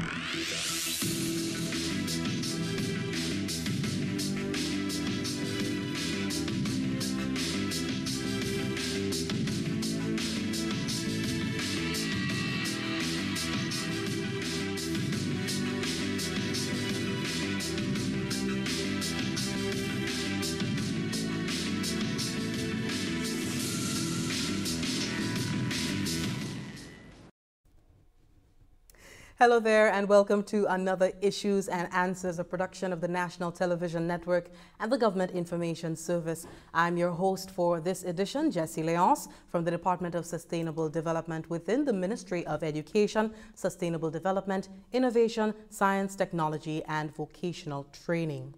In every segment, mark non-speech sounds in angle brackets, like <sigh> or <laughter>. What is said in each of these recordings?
Música Hello there, and welcome to another Issues and Answers, a production of the National Television Network and the Government Information Service. I'm your host for this edition, Jessie Leonce, from the Department of Sustainable Development within the Ministry of Education, Sustainable Development, Innovation, Science, Technology, and Vocational Training.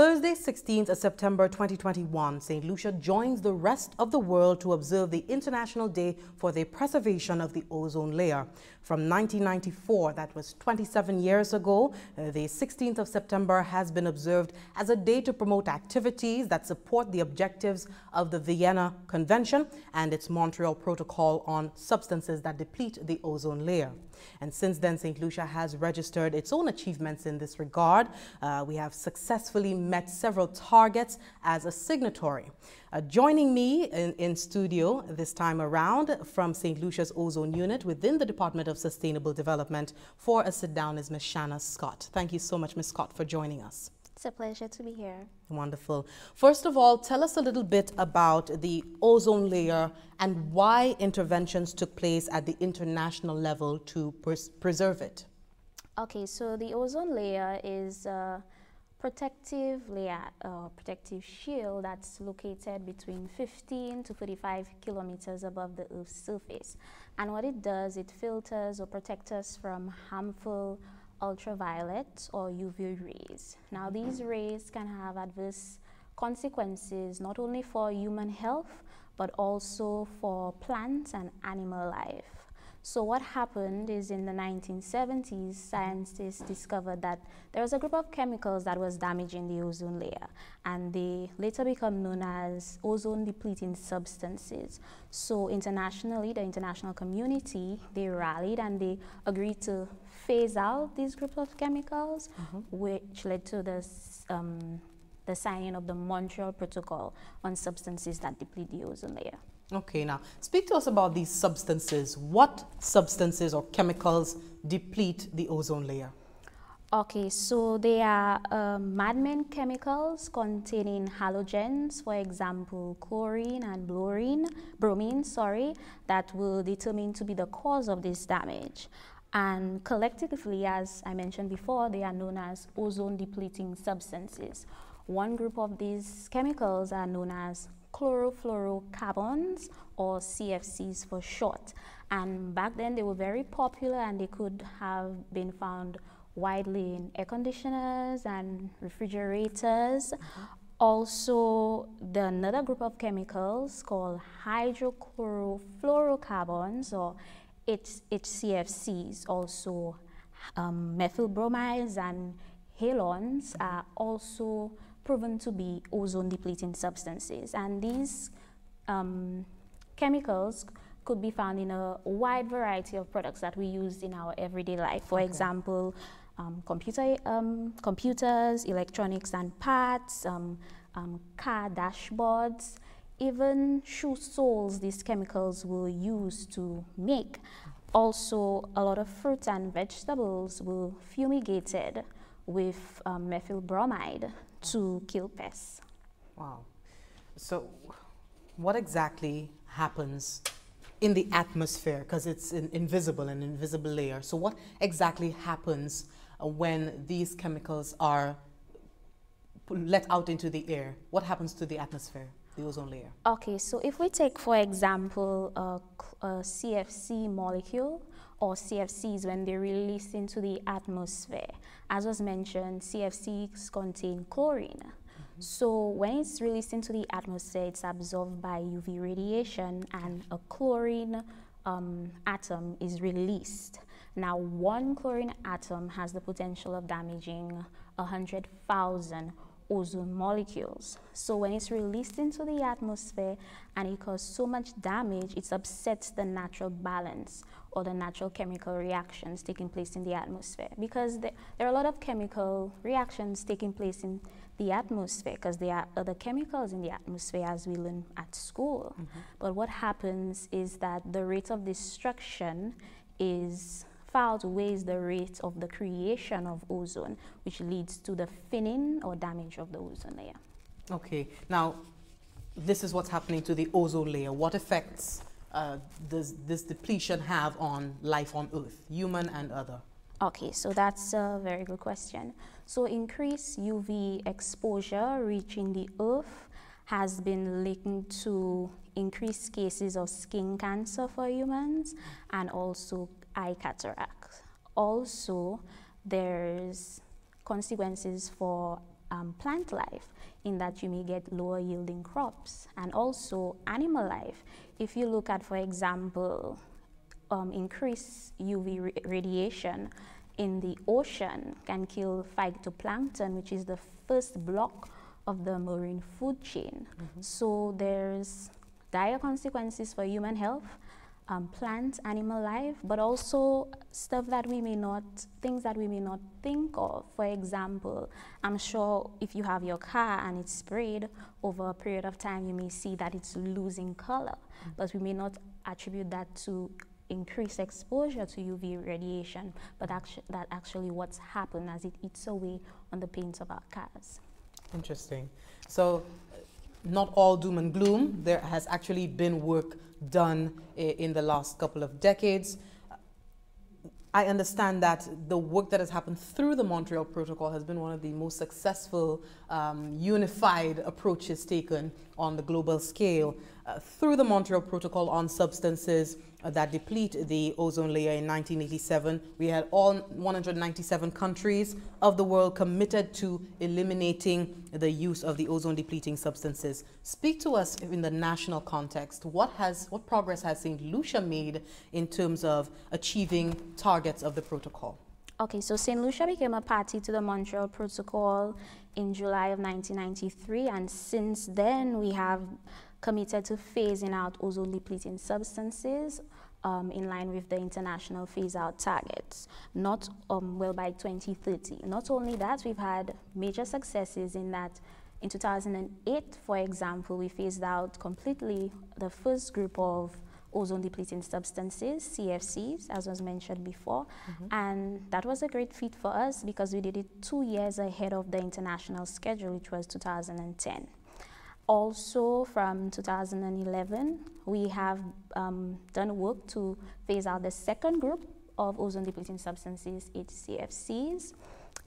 Thursday, 16th of September 2021, St. Lucia joins the rest of the world to observe the International Day for the Preservation of the Ozone Layer. From 1994, that was 27 years ago, uh, the 16th of September has been observed as a day to promote activities that support the objectives of the Vienna Convention and its Montreal Protocol on substances that deplete the ozone layer. And since then, St. Lucia has registered its own achievements in this regard. Uh, we have successfully met several targets as a signatory. Uh, joining me in, in, studio this time around from St. Lucia's Ozone Unit within the Department of Sustainable Development for a sit down is Ms. Shanna Scott. Thank you so much, Ms. Scott, for joining us. It's a pleasure to be here. Wonderful. First of all, tell us a little bit about the ozone layer and why interventions took place at the international level to pres preserve it. Okay, so the ozone layer is a protective layer, uh, protective shield that's located between 15 to 45 kilometers above the Earth's surface. And what it does, it filters or protects us from harmful ultraviolet or UV rays. Now these rays can have adverse consequences not only for human health, but also for plants and animal life. So what happened is in the 1970s, scientists discovered that there was a group of chemicals that was damaging the ozone layer, and they later become known as ozone depleting substances. So internationally, the international community, they rallied and they agreed to phase out these groups of chemicals, mm -hmm. which led to this um, the signing of the Montreal Protocol on substances that deplete the ozone layer. Okay, now speak to us about these substances. What substances or chemicals deplete the ozone layer? Okay, so they are uh, madman chemicals containing halogens, for example, chlorine and bromine, bromine, sorry, that will determine to be the cause of this damage. And collectively, as I mentioned before, they are known as ozone depleting substances. One group of these chemicals are known as chlorofluorocarbons or CFCs for short. And back then they were very popular and they could have been found widely in air conditioners and refrigerators. Mm -hmm. Also, the another group of chemicals called hydrochlorofluorocarbons or HCFCs, also um, methyl bromides and halones are also proven to be ozone depleting substances. And these um, chemicals could be found in a wide variety of products that we use in our everyday life. For okay. example, um, computer, um, computers, electronics and parts, um, um, car dashboards, even shoe soles these chemicals will use to make. Also, a lot of fruits and vegetables will fumigated with um, methyl bromide to kill pests. Wow. So what exactly happens in the atmosphere? Because it's an invisible, an invisible layer. So what exactly happens when these chemicals are let out into the air? What happens to the atmosphere, the ozone layer? Okay, so if we take, for example, a, a CFC molecule, or CFCs when they're released into the atmosphere. As was mentioned, CFCs contain chlorine. Mm -hmm. So when it's released into the atmosphere, it's absorbed by UV radiation and a chlorine um, atom is released. Now, one chlorine atom has the potential of damaging 100,000 ozone molecules. So when it's released into the atmosphere and it causes so much damage, it upsets the natural balance or the natural chemical reactions taking place in the atmosphere. Because there, there are a lot of chemical reactions taking place in the atmosphere because there are other chemicals in the atmosphere as we learn at school. Mm -hmm. But what happens is that the rate of destruction is far outweighs the rate of the creation of ozone, which leads to the thinning or damage of the ozone layer. Okay, now this is what's happening to the ozone layer. What effects uh, does this depletion have on life on Earth, human and other? Okay, so that's a very good question. So increased UV exposure reaching the Earth has been linked to increased cases of skin cancer for humans and also eye cataracts. Also, there's consequences for um, plant life in that you may get lower yielding crops and also animal life. If you look at, for example, um, increased UV radiation in the ocean can kill phytoplankton, which is the first block of the marine food chain. Mm -hmm. So there's dire consequences for human health um, plant, animal life, but also stuff that we may not, things that we may not think of. For example, I'm sure if you have your car and it's sprayed over a period of time, you may see that it's losing color, mm. but we may not attribute that to increased exposure to UV radiation, but actu that actually what's happened as it eats away on the paint of our cars. Interesting. So not all doom and gloom. There has actually been work done in the last couple of decades. I understand that the work that has happened through the Montreal Protocol has been one of the most successful um, unified approaches taken on the global scale. Uh, through the Montreal Protocol on substances that deplete the ozone layer in 1987. We had all 197 countries of the world committed to eliminating the use of the ozone depleting substances. Speak to us in the national context. What has what progress has St. Lucia made in terms of achieving targets of the protocol? Okay, so St. Lucia became a party to the Montreal Protocol in July of 1993, and since then we have committed to phasing out ozone depleting substances um, in line with the international phase out targets, not um, well by 2030. Not only that, we've had major successes in that in 2008, for example, we phased out completely the first group of ozone depleting substances, CFCs, as was mentioned before. Mm -hmm. And that was a great feat for us because we did it two years ahead of the international schedule, which was 2010 also from 2011, we have um, done work to phase out the second group of ozone depleting substances, HCFCs.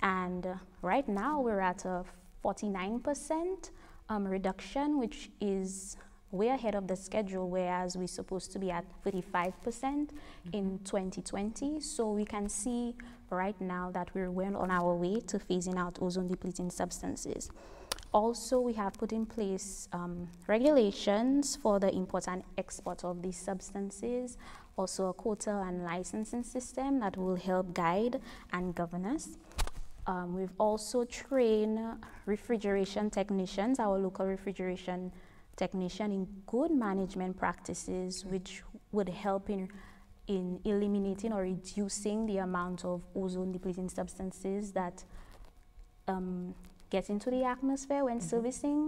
And uh, right now we're at a 49% um, reduction, which is way ahead of the schedule, whereas we're supposed to be at 35% mm -hmm. in 2020. So we can see right now that we're well on our way to phasing out ozone depleting substances. Also, we have put in place um, regulations for the import and export of these substances, also a quota and licensing system that will help guide and govern us. Um, we've also trained refrigeration technicians, our local refrigeration technician in good management practices, which would help in, in eliminating or reducing the amount of ozone depleting substances that um, get into the atmosphere when mm -hmm. servicing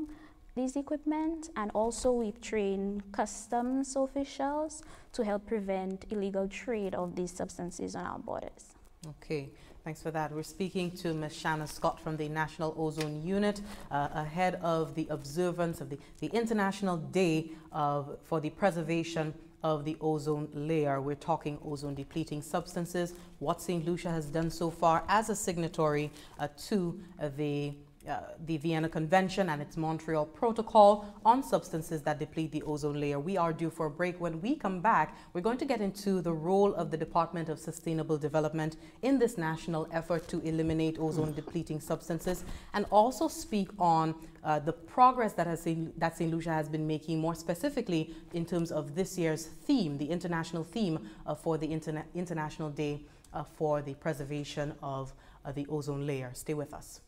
these equipment and also we've trained customs officials to help prevent illegal trade of these substances on our borders. Okay, thanks for that. We're speaking to Ms. Shanna Scott from the National Ozone Unit uh, ahead of the observance of the, the International Day of, for the Preservation of the ozone layer. We're talking ozone depleting substances, what St. Lucia has done so far as a signatory uh, to uh, the uh, the Vienna Convention and its Montreal Protocol on substances that deplete the ozone layer. We are due for a break. When we come back, we're going to get into the role of the Department of Sustainable Development in this national effort to eliminate ozone depleting substances and also speak on uh, the progress that, has that St. Lucia has been making more specifically in terms of this year's theme, the international theme uh, for the Interna International Day uh, for the Preservation of uh, the Ozone Layer. Stay with us.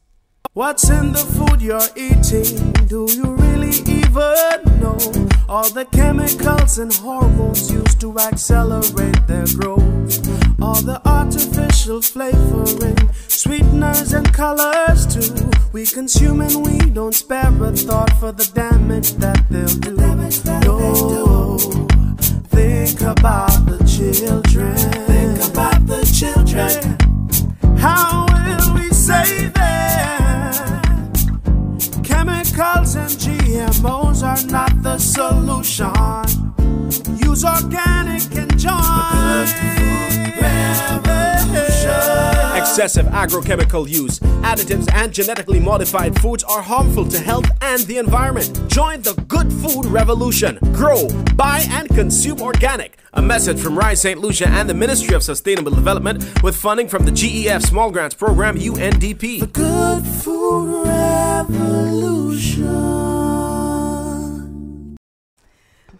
What's in the food you're eating? Do you really even know? All the chemicals and hormones used to accelerate their growth. All the artificial flavoring, sweeteners and colors too. We consume and we don't spare a thought for the damage that they'll do. No, think about the children. Think about the children. How Chemicals and GMOs are not the solution. Use organic and join. Excessive agrochemical use, additives, and genetically modified foods are harmful to health and the environment. Join the good food revolution. Grow, buy, and consume organic. A message from Rise St. Lucia and the Ministry of Sustainable Development with funding from the GEF Small Grants Program UNDP. The good food revolution.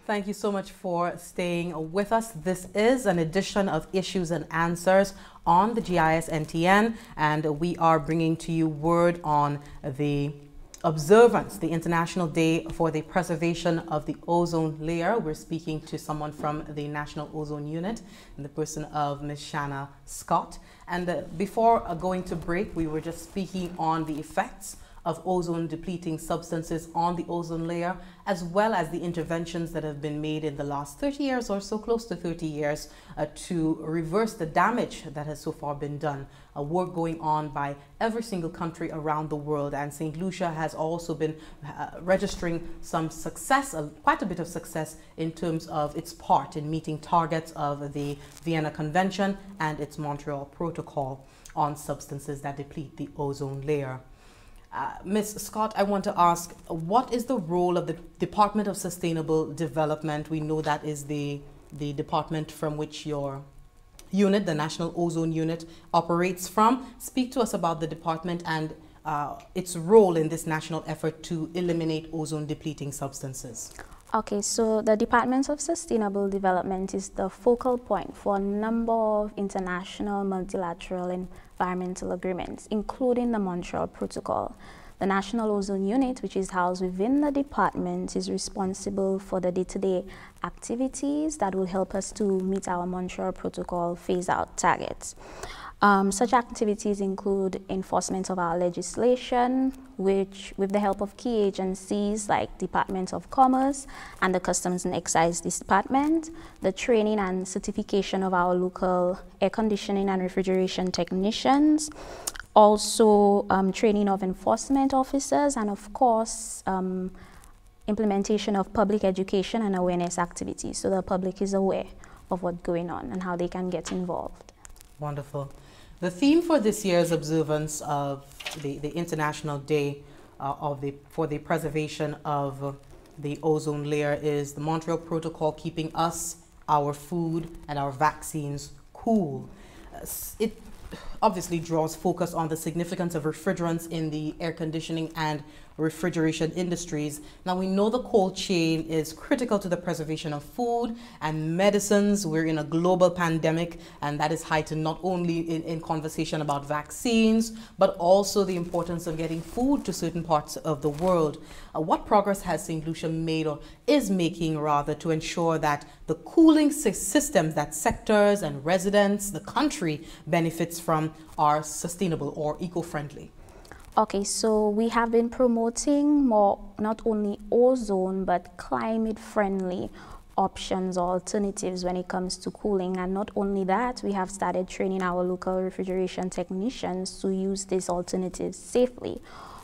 Thank you so much for staying with us. This is an edition of Issues and Answers on the GIS NTN, and we are bringing to you word on the observance, the International Day for the Preservation of the Ozone Layer. We're speaking to someone from the National Ozone Unit in the person of Ms. Shanna Scott. And uh, before uh, going to break, we were just speaking on the effects of ozone depleting substances on the ozone layer, as well as the interventions that have been made in the last 30 years or so close to 30 years uh, to reverse the damage that has so far been done. A work going on by every single country around the world. And St. Lucia has also been uh, registering some success, uh, quite a bit of success in terms of its part in meeting targets of the Vienna Convention and its Montreal Protocol on substances that deplete the ozone layer. Uh, Ms. Scott, I want to ask, what is the role of the Department of Sustainable Development? We know that is the, the department from which your unit, the National Ozone Unit, operates from. Speak to us about the department and uh, its role in this national effort to eliminate ozone depleting substances. Okay, so the Department of Sustainable Development is the focal point for a number of international multilateral environmental agreements, including the Montreal Protocol. The National Ozone Unit, which is housed within the department, is responsible for the day-to-day -day activities that will help us to meet our Montreal Protocol phase-out targets. Um, such activities include enforcement of our legislation, which with the help of key agencies like Department of Commerce and the Customs and Excise Department, the training and certification of our local air conditioning and refrigeration technicians, also um, training of enforcement officers, and of course, um, implementation of public education and awareness activities so the public is aware of what's going on and how they can get involved. Wonderful. The theme for this year's observance of the, the International Day uh, of the, for the preservation of the ozone layer is the Montreal Protocol keeping us, our food, and our vaccines cool. Uh, it obviously draws focus on the significance of refrigerants in the air conditioning and refrigeration industries. Now we know the cold chain is critical to the preservation of food and medicines. We're in a global pandemic and that is heightened not only in, in conversation about vaccines, but also the importance of getting food to certain parts of the world. Uh, what progress has St. Lucia made or is making rather to ensure that the cooling systems that sectors and residents, the country benefits from are sustainable or eco-friendly? Okay, so we have been promoting more not only ozone but climate friendly options or alternatives when it comes to cooling and not only that we have started training our local refrigeration technicians to use these alternatives safely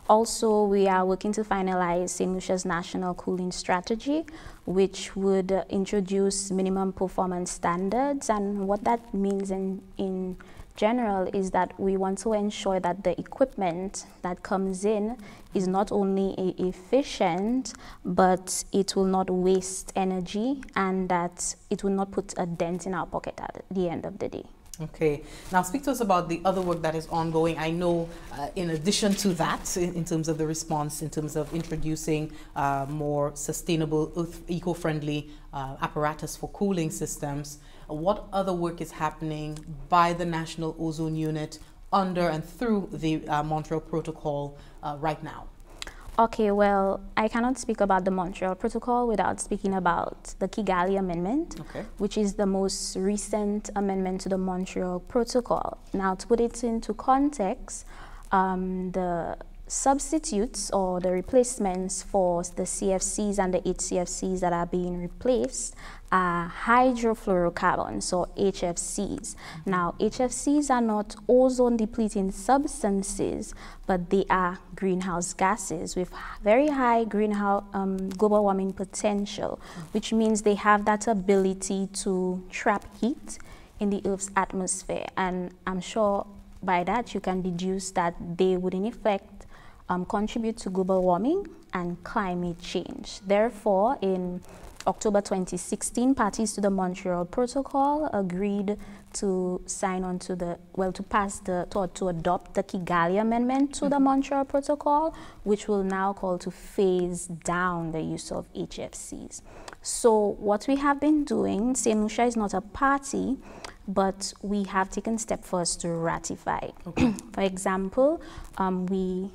also we are working to finalize St. Lucia's national cooling strategy which would introduce minimum performance standards and what that means in, in general is that we want to ensure that the equipment that comes in is not only efficient, but it will not waste energy and that it will not put a dent in our pocket at the end of the day. Okay. Now speak to us about the other work that is ongoing. I know uh, in addition to that, in, in, terms of the response, in terms of introducing uh, more sustainable, eco-friendly uh, apparatus for cooling systems, what other work is happening by the National Ozone Unit under and through the uh, Montreal Protocol uh, right now? Okay, well, I cannot speak about the Montreal Protocol without speaking about the Kigali Amendment, okay. which is the most recent amendment to the Montreal Protocol. Now, to put it into context, um, the substitutes or the replacements for the CFCs and the HCFCs that are being replaced are hydrofluorocarbons or HFCs. Now, HFCs are not ozone depleting substances, but they are greenhouse gases with very high greenhouse um, global warming potential, which means they have that ability to trap heat in the Earth's atmosphere. And I'm sure by that you can deduce that they would in effect um, contribute to global warming and climate change. Therefore, in October 2016, parties to the Montreal Protocol agreed to sign on to the, well, to pass the, to, to adopt the Kigali Amendment to mm -hmm. the mm-hmm. Montreal Protocol, which will now call to phase down the use of HFCs. So what we have been doing, St. Lucia is not a party, but we have taken step first to ratify. Okay. <clears throat> For example, um, we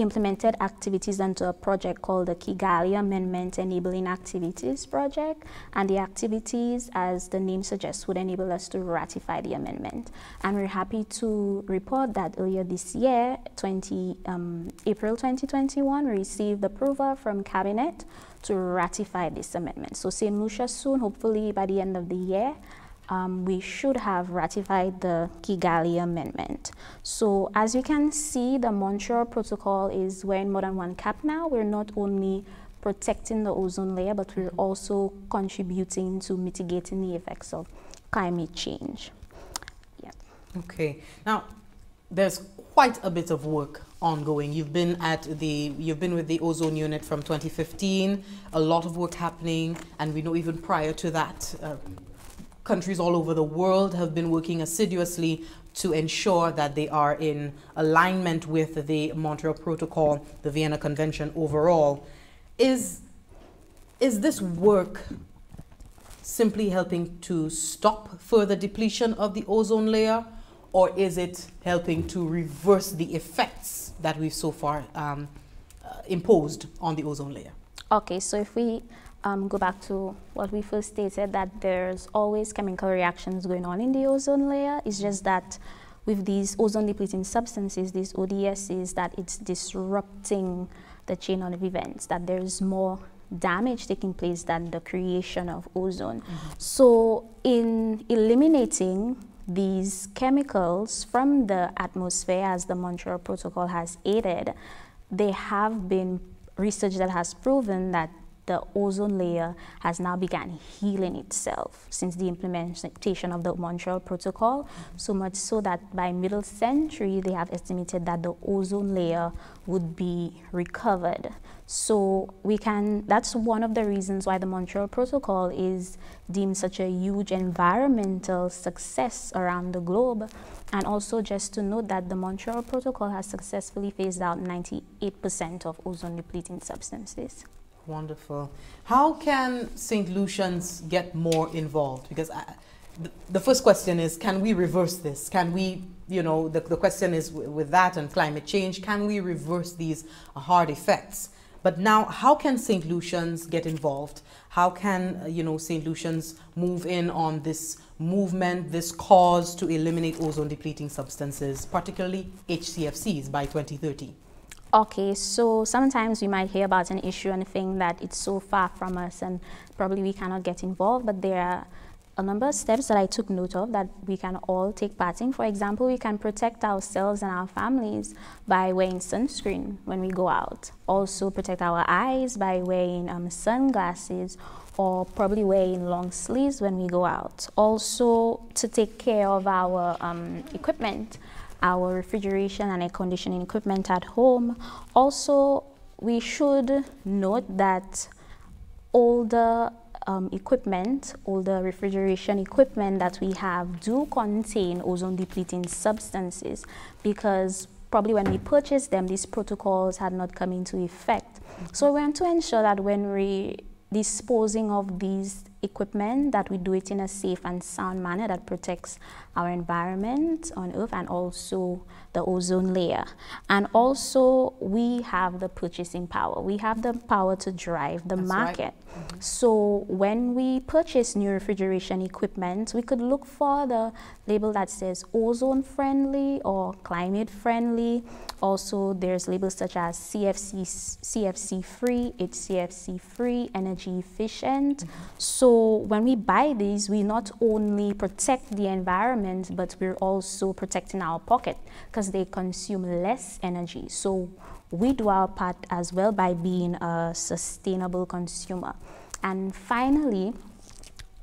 implemented activities under a project called the Kigali Amendment Enabling Activities Project. And the activities, as the name suggests, would enable us to ratify the amendment. And we're happy to report that earlier this year, 20, um, April 2021, we received approval from Cabinet to ratify this amendment. So St. Lucia soon, hopefully by the end of the year, um, we should have ratified the Kigali Amendment. So as you can see, the Montreal Protocol is wearing more than one cap now. We're not only protecting the ozone layer, but we're also contributing to mitigating the effects of climate change. Yeah. Okay. Now, there's quite a bit of work ongoing. You've been at the you've been with the ozone unit from 2015. A lot of work happening, and we know even prior to that, uh, countries all over the world have been working assiduously to ensure that they are in alignment with the Montreal Protocol, the Vienna Convention overall. Is, is this work simply helping to stop further depletion of the ozone layer, or is it helping to reverse the effects that we've so far um, uh, imposed on the ozone layer? Okay, so if we um, go back to what we first stated, that there's always chemical reactions going on in the ozone layer. It's just that with these ozone depleting substances, these ODSs, that it's disrupting the chain of events, that there's more damage taking place than the creation of ozone. Mm -hmm. So in eliminating these chemicals from the atmosphere, as the Montreal Protocol has aided, there have been research that has proven that the ozone layer has now begun healing itself since the implementation of the Montreal Protocol, so much so that by middle century, they have estimated that the ozone layer would be recovered. So we can, that's one of the reasons why the Montreal Protocol is deemed such a huge environmental success around the globe. And also just to note that the Montreal Protocol has successfully phased out 98% of ozone depleting substances. Wonderful. How can St. Lucians get more involved? Because I, the, the, first question is, can we reverse this? Can we, you know, the, the question is with that and climate change, can we reverse these hard effects? But now, how can St. Lucians get involved? How can, uh, you know, St. Lucians move in on this movement, this cause to eliminate ozone depleting substances, particularly HCFCs by 2030? Okay, so sometimes we might hear about an issue and think that it's so far from us and probably we cannot get involved, but there are a number of steps that I took note of that we can all take part in. For example, we can protect ourselves and our families by wearing sunscreen when we go out. Also protect our eyes by wearing um, sunglasses or probably wearing long sleeves when we go out. Also to take care of our um, equipment our refrigeration and air conditioning equipment at home. Also, we should note that older um, equipment, older refrigeration equipment that we have do contain ozone depleting substances because probably when we purchased them, these protocols had not come into effect. So we want to ensure that when we disposing of these equipment, that we do it in a safe and sound manner that protects our environment on Earth and also the ozone layer. And also we have the purchasing power. We have the power to drive the That's market. Right. Mm -hmm. So when we purchase new refrigeration equipment, we could look for the label that says ozone friendly or climate friendly. Also, there's labels such as CFC, CFC free, it's CFC free, energy efficient. Mm -hmm. So when we buy these, we not only protect the environment, but we're also protecting our pocket because they consume less energy. So we do our part as well by being a sustainable consumer. And finally,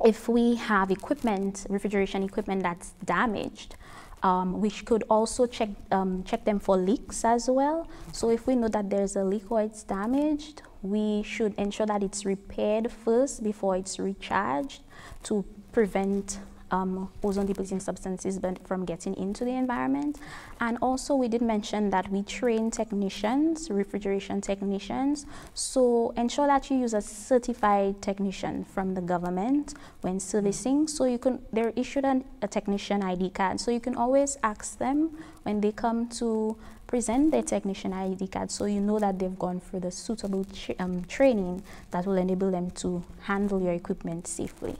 if we have equipment, refrigeration equipment that's damaged, um, we could also check, um, check them for leaks as well. So if we know that there's a leak or it's damaged, we should ensure that it's repaired first before it's recharged to prevent um, ozone depleting substances from getting into the environment. And also we did mention that we train technicians, refrigeration technicians, so ensure that you use a certified technician from the government when servicing. So you can, they're issued an, a technician ID card, so you can always ask them when they come to present their technician ID card so you know that they've gone through the suitable tra um, training that will enable them to handle your equipment safely.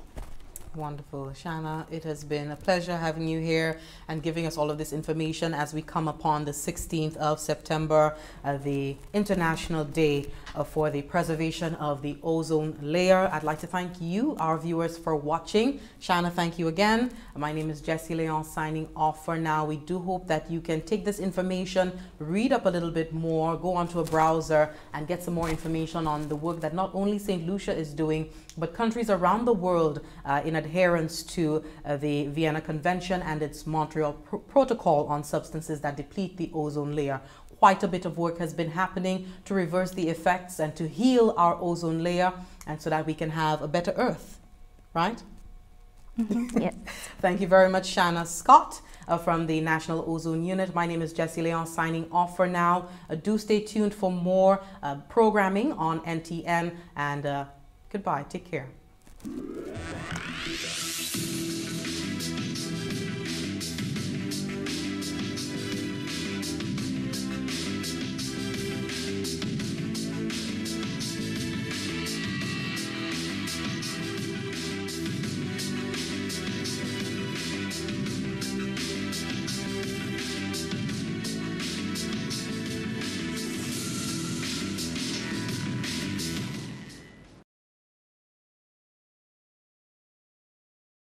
Wonderful. Shanna, it has been a pleasure having you here and giving us all of this information as we come upon the 16th of September, uh, the International Day uh, for the Preservation of the Ozone Layer. I'd like to thank you, our viewers, for watching. Shanna, thank you again. My name is Jessie Leonce signing off for now. We do hope that you can take this information, read up a little bit more, go onto a browser and get some more information on the work that not only St. Lucia is doing, but countries around the world uh, in adherence to uh, the Vienna Convention and its Montreal Pr Protocol on substances that deplete the ozone layer. Quite a bit of work has been happening to reverse the effects and to heal our ozone layer and so that we can have a better earth, right? Mm-hmm. yes. <laughs> Thank you very much, Shanna Scott. Uh, from the National Ozone Unit. My name is Jessie Leonce signing off for now. Uh, do stay tuned for more uh, programming on NTN and uh, Goodbye. Take care.